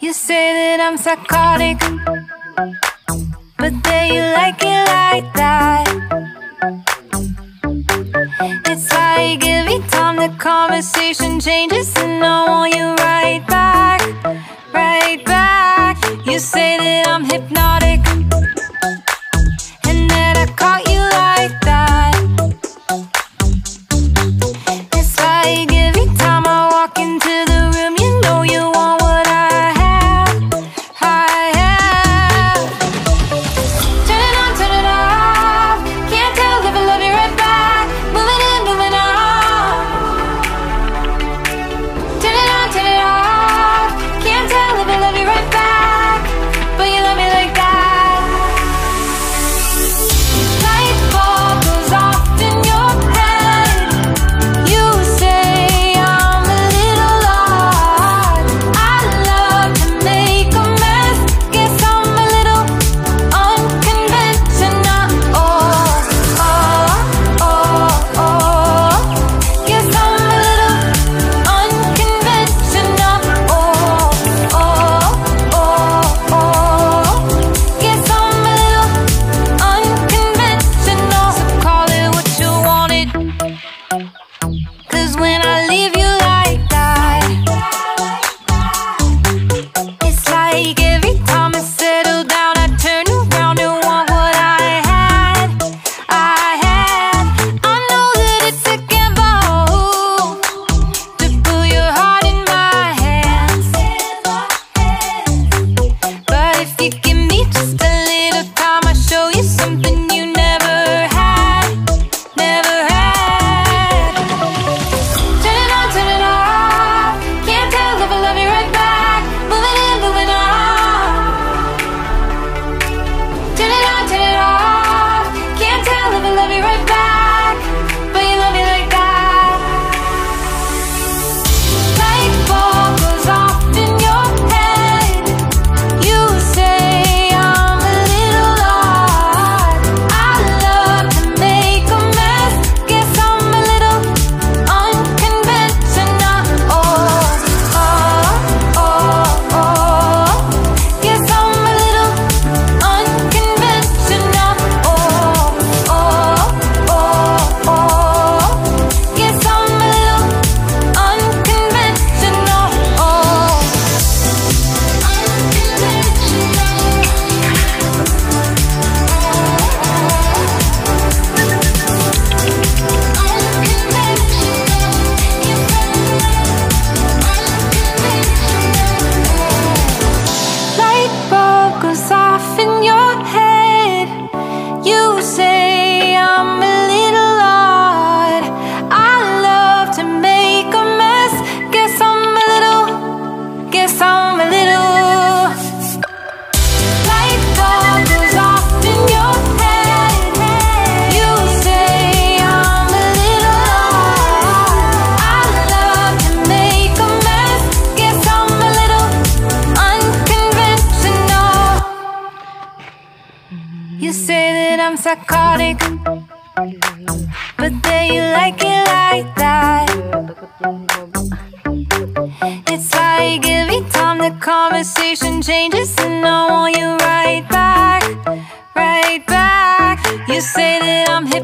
You say that I'm psychotic, but then you like it like that. It's like every time the conversation changes, and I want you right back. Cause when I leave You say that I'm psychotic, but then you like it like that. It's like me time the conversation changes, and I want you right back, right back. You say that I'm.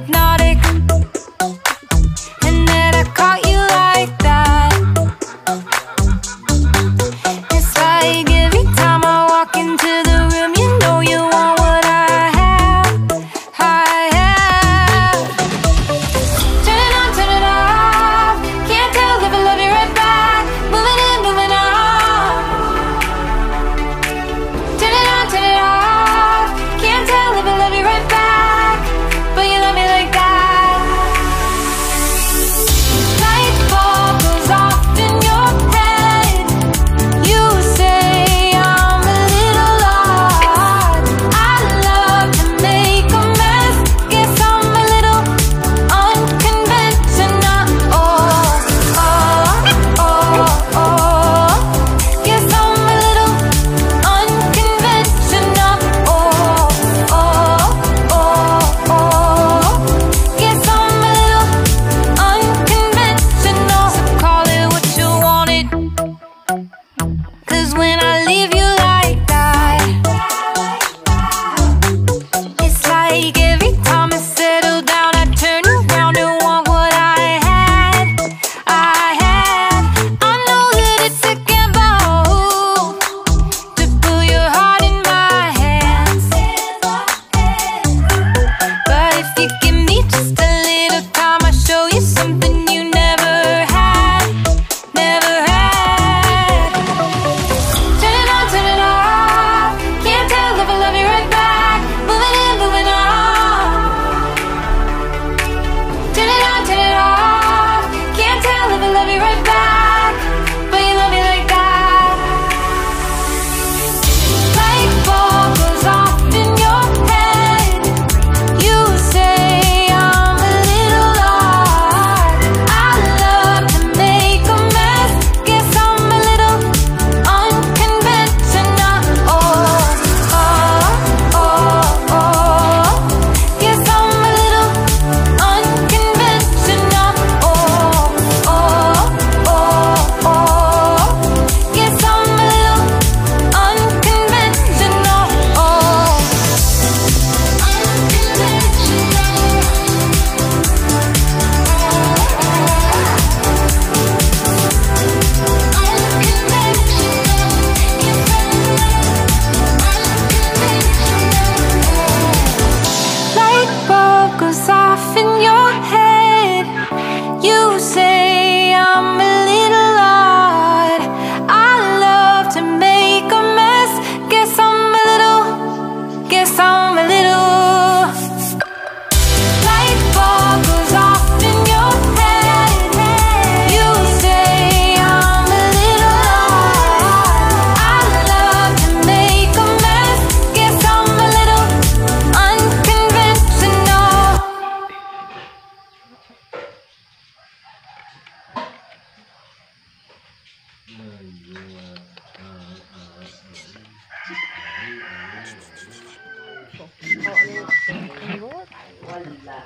ko. O, ano yung tingot? Wala.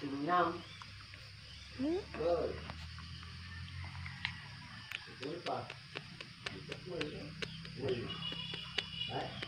Tinam. Hmm? Good. Good pa. Good. Good. Good.